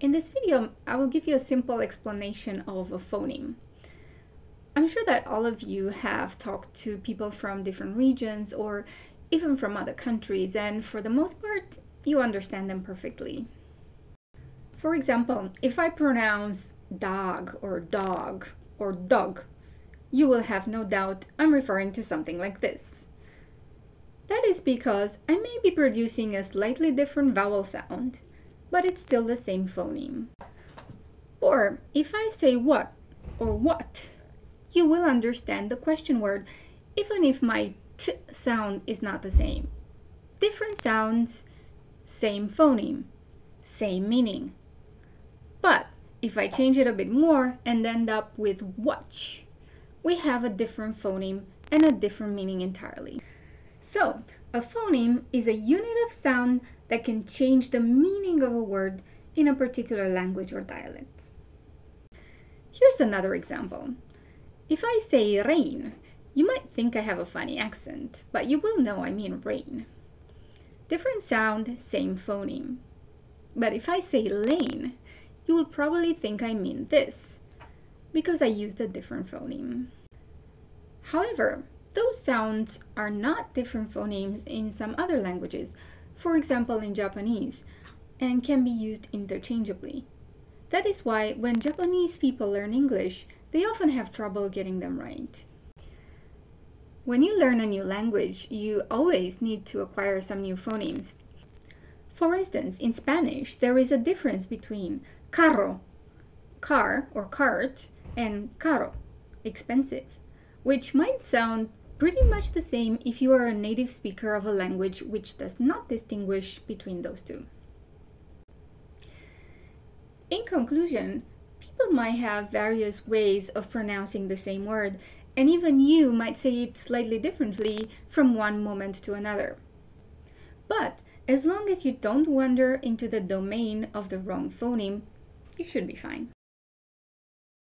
In this video, I will give you a simple explanation of a phoneme. I'm sure that all of you have talked to people from different regions or even from other countries, and for the most part, you understand them perfectly. For example, if I pronounce dog or dog or dog, you will have no doubt I'm referring to something like this. That is because I may be producing a slightly different vowel sound but it's still the same phoneme. Or if I say what or what, you will understand the question word even if my t sound is not the same. Different sounds, same phoneme, same meaning. But if I change it a bit more and end up with watch, we have a different phoneme and a different meaning entirely. So, a phoneme is a unit of sound that can change the meaning of a word in a particular language or dialect. Here's another example. If I say rain, you might think I have a funny accent, but you will know I mean rain. Different sound, same phoneme. But if I say lane, you will probably think I mean this, because I used a different phoneme. However, those sounds are not different phonemes in some other languages, for example in Japanese, and can be used interchangeably. That is why when Japanese people learn English, they often have trouble getting them right. When you learn a new language, you always need to acquire some new phonemes. For instance, in Spanish, there is a difference between carro, car or cart, and caro, expensive, which might sound pretty much the same if you are a native speaker of a language which does not distinguish between those two. In conclusion, people might have various ways of pronouncing the same word, and even you might say it slightly differently from one moment to another. But as long as you don't wander into the domain of the wrong phoneme, you should be fine.